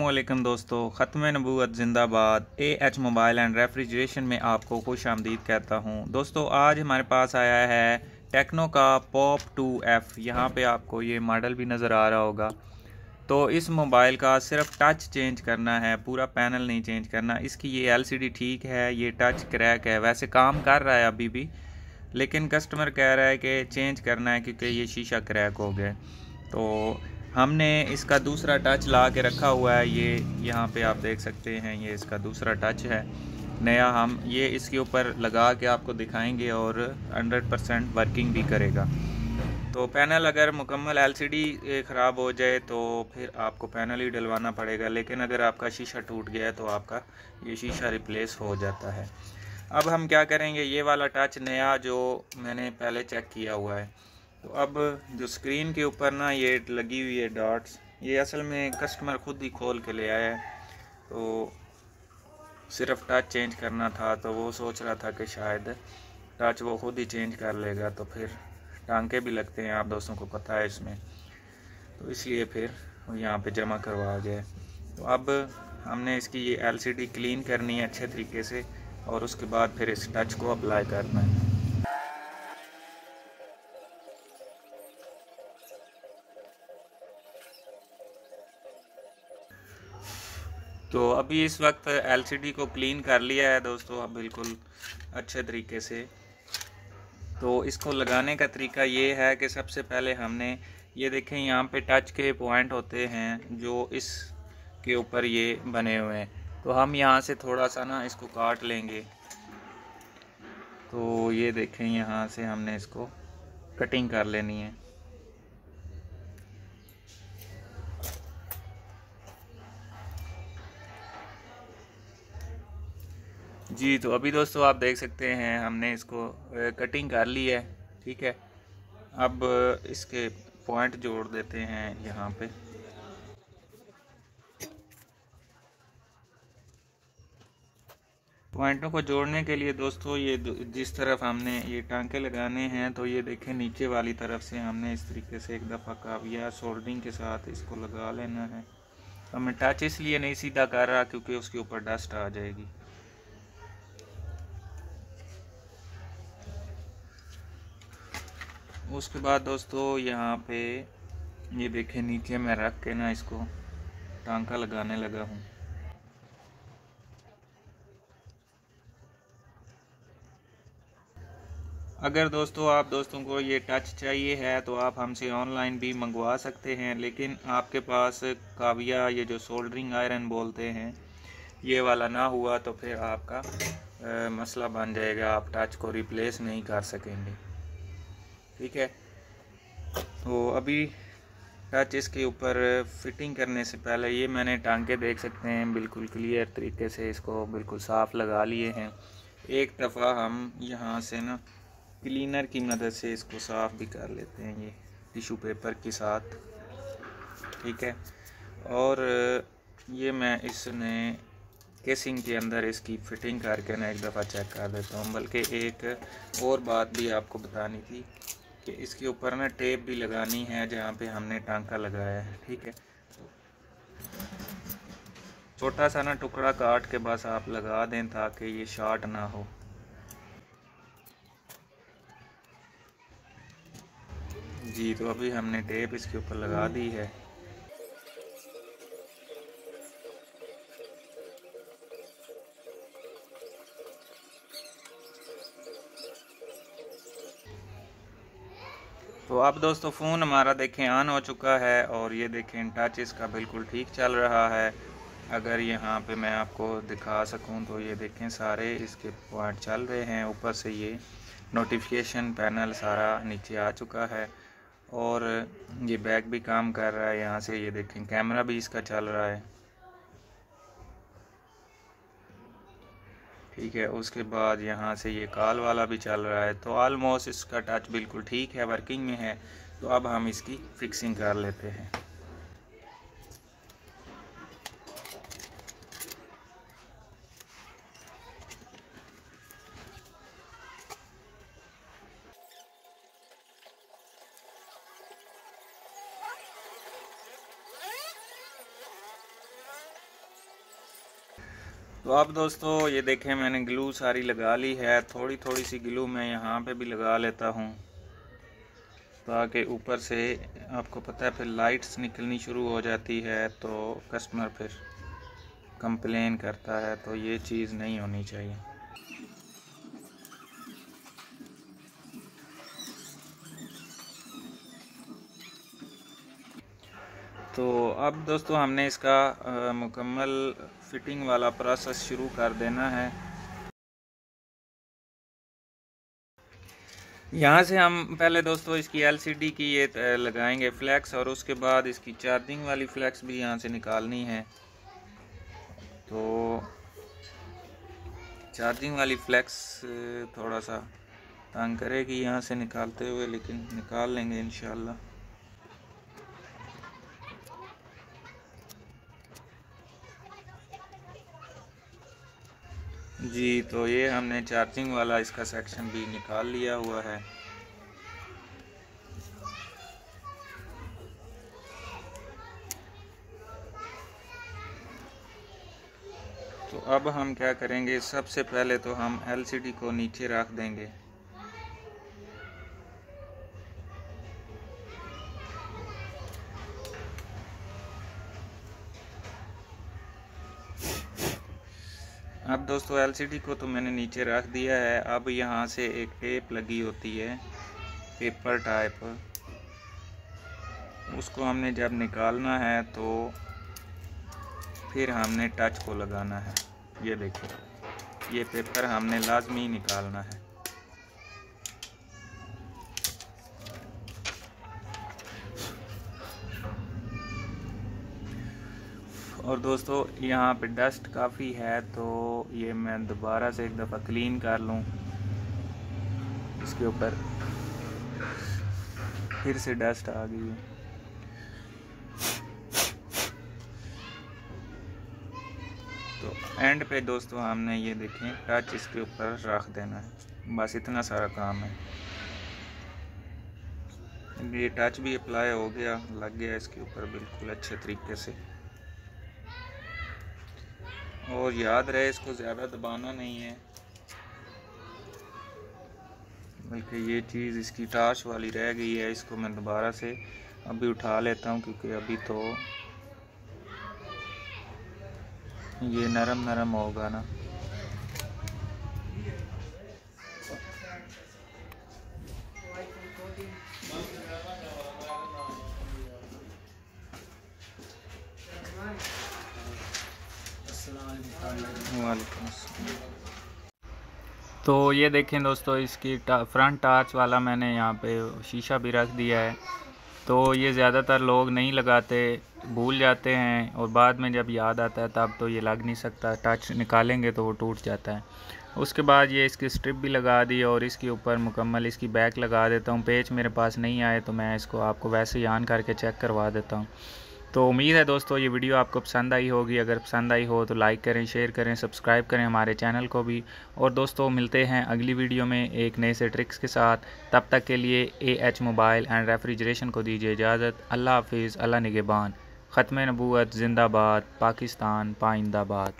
वालेकुम दोस्तों ख़त्म नबूत ज़िंदाबाद A H mobile and refrigeration में आपको खुश आमदीद कहता हूँ। दोस्तों, आज हमारे पास आया है टेक्नो का पॉप टू एफ़। यहाँ पे आपको ये मॉडल भी नज़र आ रहा होगा। तो इस मोबाइल का सिर्फ़ टच चेंज करना है, पूरा पैनल नहीं चेंज करना। इसकी ये एलसीडी ठीक है, ये टच क्रैक है, वैसे काम कर रहा है अभी भी, लेकिन कस्टमर कह रहा है कि चेंज करना है क्योंकि ये शीशा क्रैक हो गया। तो हमने इसका दूसरा टच ला के रखा हुआ है। ये यहाँ पे आप देख सकते हैं, ये इसका दूसरा टच है। नया हम ये इसके ऊपर लगा के आपको दिखाएँगे और 100 परसेंट वर्किंग भी करेगा। तो पैनल अगर मुकम्मल एलसीडी ख़राब हो जाए तो फिर आपको पैनल ही डलवाना पड़ेगा। लेकिन अगर आपका शीशा टूट गया तो आपका ये शीशा रिप्लेस हो जाता है। अब हम क्या करेंगे? ये वाला टच नया जो मैंने पहले चेक किया हुआ है। तो अब जो स्क्रीन के ऊपर ना ये लगी हुई है डॉट्स ये असल में कस्टमर खुद ही खोल के ले आया है। तो सिर्फ़ टच चेंज करना था तो वो सोच रहा था कि शायद टच वो खुद ही चेंज कर लेगा तो फिर टांके भी लगते हैं, आप दोस्तों को पता है इसमें। तो इसलिए फिर यहाँ पे जमा करवा गया। तो अब हमने इसकी ये एलसीडी क्लीन करनी है अच्छे तरीके से, और उसके बाद फिर इस टच को अप्लाई करना है। तो अभी इस वक्त एलसीडी को क्लीन कर लिया है दोस्तों, अब बिल्कुल अच्छे तरीके से। तो इसको लगाने का तरीका ये है कि सबसे पहले हमने, ये देखें, यहाँ पे टच के पॉइंट होते हैं जो इस के ऊपर ये बने हुए हैं। तो हम यहाँ से थोड़ा सा ना इसको काट लेंगे। तो ये देखें, यहाँ से हमने इसको कटिंग कर लेनी है। जी तो अभी दोस्तों आप देख सकते हैं, हमने इसको कटिंग कर ली है, ठीक है? अब इसके पॉइंट जोड़ देते हैं यहाँ पे। पॉइंटों को जोड़ने के लिए दोस्तों, ये जिस तरफ़ हमने ये टांके लगाने हैं तो ये देखें, नीचे वाली तरफ़ से हमने इस तरीके से एक दफ़ा काविया सोल्डरिंग के साथ इसको लगा लेना है। हमें टच इसलिए नहीं सीधा कर रहा क्योंकि उसके ऊपर डस्ट आ जाएगी। उसके बाद दोस्तों यहाँ पे ये देखें नीचे मैं रख के ना इसको टांका लगाने लगा हूँ। अगर दोस्तों आप दोस्तों को ये टच चाहिए है तो आप हमसे ऑनलाइन भी मंगवा सकते हैं लेकिन आपके पास काविया ये जो सोल्डरिंग आयरन बोलते हैं ये वाला ना हुआ तो फिर आपका आ, मसला बन जाएगा आप टच को रिप्लेस नहीं कर सकेंगे। ठीक है? तो अभी टच इसके ऊपर फिटिंग करने से पहले ये मैंने टांके देख सकते हैं बिल्कुल क्लियर तरीके से इसको बिल्कुल साफ़ लगा लिए हैं। एक दफ़ा हम यहाँ से ना क्लीनर की मदद से इसको साफ़ भी कर लेते हैं ये टिशू पेपर के साथ। ठीक है? और ये मैं इसने केसिंग के अंदर इसकी फ़िटिंग करके ना एक दफ़ा चेक कर देता हूँ, बल्कि एक और बात भी आपको बतानी थी। कि इसके ऊपर ना टेप भी लगानी है जहाँ पे हमने टांका लगाया है, ठीक है? छोटा सा ना टुकड़ा काट के बस आप लगा दें ताकि ये शार्ट ना हो। जी तो अभी हमने टेप इसके ऊपर लगा दी है। अब दोस्तों फ़ोन हमारा देखें ऑन हो चुका है और ये देखें टच इसका बिल्कुल ठीक चल रहा है। अगर यहाँ पे मैं आपको दिखा सकूँ तो ये देखें सारे इसके पॉइंट चल रहे हैं। ऊपर से ये नोटिफिकेशन पैनल सारा नीचे आ चुका है और ये बैक भी काम कर रहा है। यहाँ से ये देखें कैमरा भी इसका चल रहा है। ठीक है, उसके बाद यहाँ से ये कॉल वाला भी चल रहा है तो ऑलमोस्ट इसका टच बिल्कुल ठीक है वर्किंग में है तो अब हम इसकी फिक्सिंग कर लेते हैं। तो आप दोस्तों, ये देखें, मैंने ग्लू सारी लगा ली है। थोड़ी थोड़ी सी ग्लू मैं यहाँ पे भी लगा लेता हूँ, ताकि ऊपर से आपको पता है, फिर लाइट्स निकलनी शुरू हो जाती है तो कस्टमर फिर कंप्लेन करता है तो ये चीज़ नहीं होनी चाहिए। तो अब दोस्तों हमने इसका मुकम्मल फिटिंग वाला प्रोसेस शुरू कर देना है। यहाँ से हम पहले दोस्तों इसकी एलसीडी की ये लगाएँगे फ्लैक्स और उसके बाद इसकी चार्जिंग वाली फ्लैक्स भी यहाँ से निकालनी है। तो चार्जिंग वाली फ्लैक्स थोड़ा सा तंग करेगी यहाँ से निकालते हुए, लेकिन निकाल लेंगे इन जी तो ये हमने चार्जिंग वाला इसका सेक्शन भी निकाल लिया हुआ है। तो अब हम क्या करेंगे? सबसे पहले तो हम एलसीडी को नीचे रख देंगे। अब दोस्तों एलसीडी को तो मैंने नीचे रख दिया है। अब यहाँ से एक टेप लगी होती है, पेपर टाइप। उसको हमने जब निकालना है तो फिर हमने टच को लगाना है। ये देखिए, ये पेपर हमने लाजमी निकालना है। और दोस्तों, यहाँ पे डस्ट काफ़ी है तो ये मैं दोबारा से एक दफ़ा क्लीन कर लूँ। इसके ऊपर फिर से डस्ट आ गई है। तो एंड पे दोस्तों, हमने ये देखें टच इसके ऊपर रख देना है। बस इतना सारा काम है। ये टच भी अप्लाई हो गया, लग गया इसके ऊपर बिल्कुल अच्छे तरीके से। और याद रहे, इसको ज़्यादा दबाना नहीं है। बल्कि ये चीज़ इसकी टाश वाली रह गई है, इसको मैं दोबारा से अभी उठा लेता हूँ, क्योंकि अभी तो ये नरम नरम होगा ना। तो ये देखें दोस्तों इसकी टा, फ्रंट टार्च वाला मैंने यहाँ पे शीशा भी रख दिया है। तो ये ज़्यादातर लोग नहीं लगाते भूल जाते हैं और बाद में जब याद आता है तब तो ये लग नहीं सकता टच निकालेंगे तो वो टूट जाता है। उसके बाद ये इसकी स्ट्रिप भी लगा दी और इसके ऊपर मुकम्मल इसकी बैक लगा देता हूँ। पेच मेरे पास नहीं आए तो मैं इसको आपको वैसे ही आन करके चेक करवा देता हूँ। तो उम्मीद है दोस्तों, ये वीडियो आपको पसंद आई होगी। अगर पसंद आई हो तो लाइक करें शेयर करें सब्सक्राइब करें हमारे चैनल को भी। और दोस्तों, मिलते हैं अगली वीडियो में एक नए से ट्रिक्स के साथ। तब तक के लिए A H mobile and refrigeration को दीजिए इजाज़त। अल्लाह हाफिज़, अल्लाह निगेबान। ख़त्म नबूत जिंदाबाद, पाकिस्तान, पाइंदाबाद।